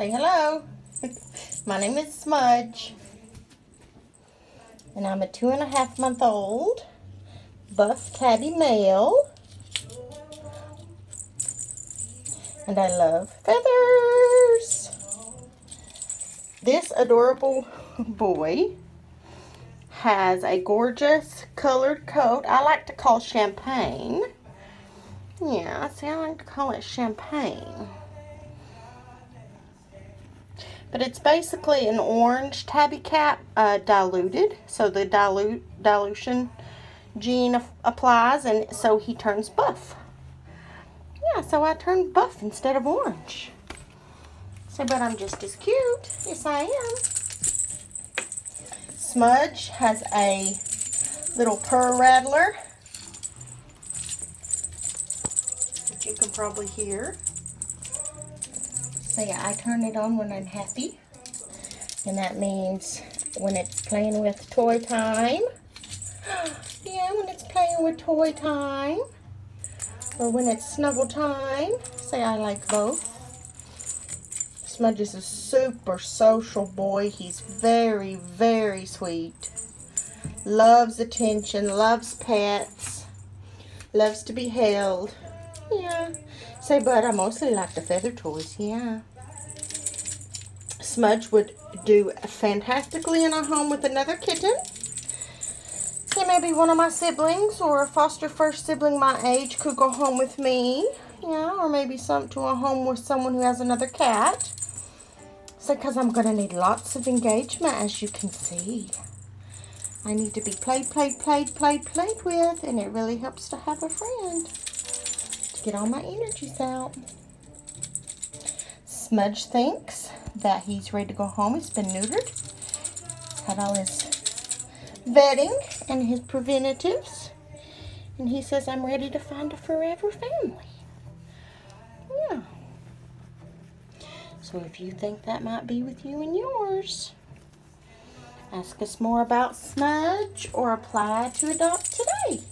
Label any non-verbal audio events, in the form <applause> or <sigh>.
Say hello. <laughs> My name is Smudge. And I'm a two and a half month old buff tabby male. And I love feathers. This adorable <laughs> boy has a gorgeous colored coat. I like to call champagne. Yeah, see, I like to call it champagne. But it's basically an orange tabby cap uh, diluted. So the dilute dilution gene applies and so he turns buff. Yeah, so I turned buff instead of orange. So, but I'm just as cute. Yes, I am. Smudge has a little purr rattler. Which you can probably hear. So yeah, I turn it on when I'm happy. And that means when it's playing with toy time. <gasps> yeah, when it's playing with toy time. Or when it's snuggle time. Say I like both. Smudge is a super social boy. He's very, very sweet. Loves attention, loves pets, loves to be held. Yeah. Say, but I mostly like the feather toys, yeah. Smudge would do fantastically in a home with another kitten. Say maybe one of my siblings or a foster first sibling my age could go home with me. Yeah, or maybe some to a home with someone who has another cat. So, because I'm going to need lots of engagement, as you can see. I need to be played, played, played, played, played with, and it really helps to have a friend get all my energies out. Smudge thinks that he's ready to go home. He's been neutered. Had all his vetting and his preventatives. And he says, I'm ready to find a forever family. Yeah. So if you think that might be with you and yours, ask us more about Smudge or apply to adopt today.